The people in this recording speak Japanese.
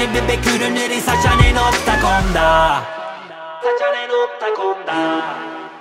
ねべべくるちゃのったこんだ。さったこんだ。